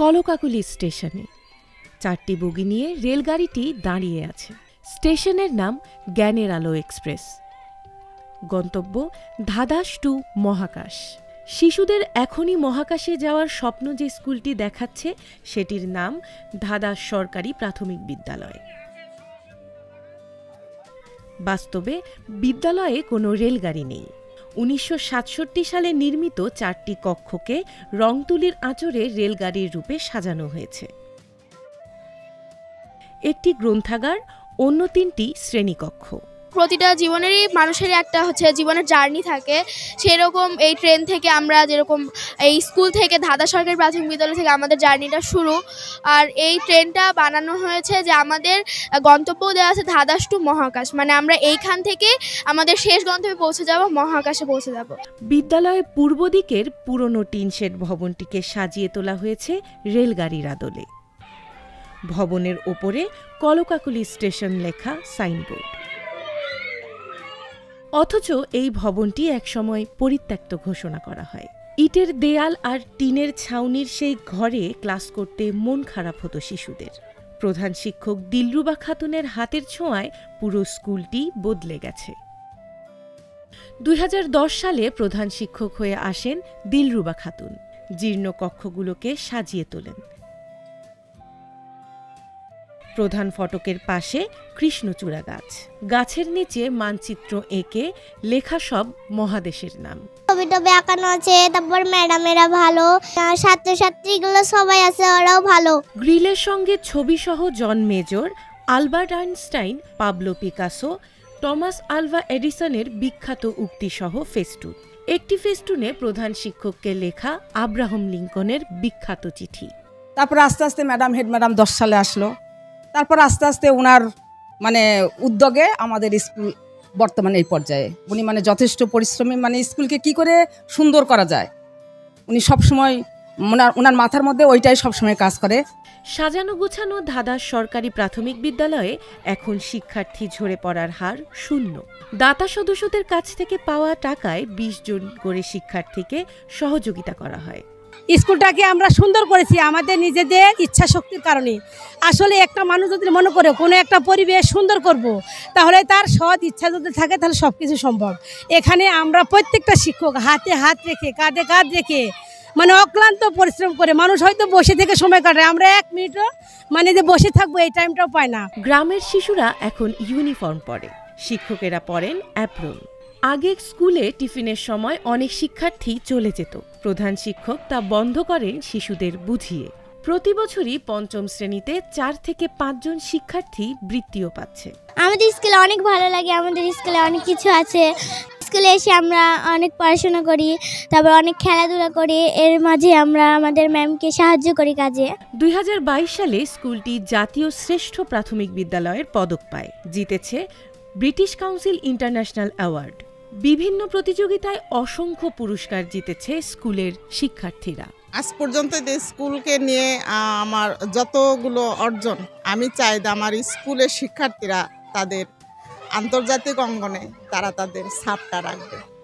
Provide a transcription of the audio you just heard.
কলকাকুলি স্টেশনে। চারটি বগি নিয়ে রেলগাড়িটি দাঁড়িয়ে আছে। স্টেশনের নাম জ্ঞানের আলো এক্সপ্রেস। গন্তব্য ধাদাস টু মহাকাশ। শিশুদের এখনই মহাকাশে যাওয়ার স্বপ্ন যে স্কুলটি দেখাচ্ছে, সেটির নাম ধাদাস সরকারি প্রাথমিক বিদ্যালয়। বাস্তবে বিদ্যালয়ে কোনো রেলগাড়ি নেই। উনিশশো সাতষট্টি সালে নির্মিত চারটি কক্ষকে রংতুলির আঁচড়ে রেলগাড়ির রূপে সাজানো হয়েছে। একটি গ্রন্থাগার, অন্য তিনটি শ্রেণীকক্ষ। প্রতিটা জীবনেরই মানুষেরই একটা হচ্ছে জীবনের জার্নি থাকে। সেরকম এই ট্রেন থেকে আমরা যেরকম, এই স্কুল থেকে ধাঁধা সরকারি প্রাথমিক বিদ্যালয় থেকে আমাদের জার্নিটা শুরু। আর এই ট্রেনটা বানানো হয়েছে যে আমাদের গন্তব্য দেওয়া আছে ধাদাস টু মহাকাশ। মানে আমরা এইখান থেকে আমাদের শেষ গন্তব্যে পৌঁছে যাব, মহাকাশে পৌঁছে যাব। বিদ্যালয়ের পূর্ব দিকের পুরনো টিনশেড ভবনটিকে সাজিয়ে তোলা হয়েছে রেলগাড়ির আদলে। ভবনের ওপরে কলকাকুলি স্টেশন লেখা সাইনবোর্ড। অথচ এই ভবনটি একসময় পরিত্যক্ত ঘোষণা করা হয়। ইটের দেয়াল আর টিনের ছাউনির সেই ঘরে ক্লাস করতে মন খারাপ হতো শিশুদের। প্রধান শিক্ষক দিলরুবা খাতুনের হাতের ছোঁয়ায় পুরো স্কুলটি বদলে গেছে। দুই হাজার দশ সালে প্রধান শিক্ষক হয়ে আসেন দিলরুবা খাতুন। জীর্ণ কক্ষগুলোকে সাজিয়ে তোলেন। প্রধান ফটকের পাশে কৃষ্ণচূড়া গাছ গাছের নিচে মানচিত্র এঁকে লেখা সব মহাদেশের নাম। ছবি টবি আঁকানো আছে তারপর ম্যাডামেরা ভালো। ছাত্রছাত্রীগুলো সবাই আছে ওরাও ভালো। গ্রিলের সঙ্গে ছবিসহ John Major Albert Einstein Pablo Picasso Thomas Alva এডিসনের বিখ্যাত উক্তিসহ ফেস্টুন। একটি ফেস্টুনে প্রধান শিক্ষককে লেখা আব্রাহাম লিঙ্কনের বিখ্যাত চিঠি। তারপর আস্তে আস্তে ম্যাডাম হেড ম্যাডাম দশ সালে আসলো। তারপর আস্তে আস্তে ওনার মানে উদ্যোগে আমাদের স্কুল বর্তমানে এই পর্যায়ে। উনি মানে যথেষ্ট পরিশ্রমী মানে স্কুলকে কি করে সুন্দর করা যায়? উনি সবসময় ওনার ওনার মাথার মধ্যে ওইটাই সবসময় কাজ করে। সাজানো গোছানো ধাঁধার সরকারি প্রাথমিক বিদ্যালয়ে এখন শিক্ষার্থী ঝরে পড়ার হার শূন্য। দাতা সদস্যদের কাছ থেকে পাওয়া টাকায় ২০ জন করে শিক্ষার্থীকে সহযোগিতা করা হয়। স্কুলটাকে আমরা সুন্দর করেছি আমাদের নিজেদের ইচ্ছা শক্তির কারণে। আসলে একটা মানুষ যদি মনে করে কোনো একটা পরিবেশ সুন্দর করব। তাহলে তার সৎ ইচ্ছা যদি থাকে তাহলে সব কিছু সম্ভব। এখানে আমরা প্রত্যেকটা শিক্ষক হাতে হাত রেখে, কাঁধে কাঁধ রেখে মানে অক্লান্ত পরিশ্রম করে মানুষ হয়তো বসে থেকে সময় কাটায়। আমরা এক মিনিটও মানে যে বসে থাকব এই টাইমটাও পায় না। গ্রামের শিশুরা এখন ইউনিফর্ম পরে, শিক্ষকেরা পরেন অ্যাপ্রন। আগে স্কুলে টিফিনের সময় অনেক শিক্ষার্থী চলে যেত। প্রধান শিক্ষক তা বন্ধ করেন শিশুদের বুঝিয়ে। প্রতি বছরই পঞ্চম শ্রেণীতে চার থেকে পাঁচজন শিক্ষার্থী বৃত্তিও পাচ্ছে। আমাদের স্কুলে অনেক ভালো লাগে আমাদের স্কুলে অনেক কিছু আছে। স্কুলে এসে আমরা অনেক পড়াশোনা করি তারপর অনেক খেলাধুলা করি এর মাঝে আমরা আমাদের ম্যামকে সাহায্য করি কাজে। দুই হাজার বাইশ সালে স্কুলটি জাতীয় শ্রেষ্ঠ প্রাথমিক বিদ্যালয়ের পদক পায়। জিতেছে ব্রিটিশ কাউন্সিল ইন্টারন্যাশনাল অ্যাওয়ার্ড। বিভিন্ন প্রতিযোগিতায় অসংখ্য পুরস্কার জিতেছে স্কুলের শিক্ষার্থীরা। আজ পর্যন্ত স্কুলকে নিয়ে আমার যতগুলো অর্জন, আমি চাই আমার স্কুলের শিক্ষার্থীরা তাদের আন্তর্জাতিক অঙ্গনে তারা তাদের ছাপটা রাখবে।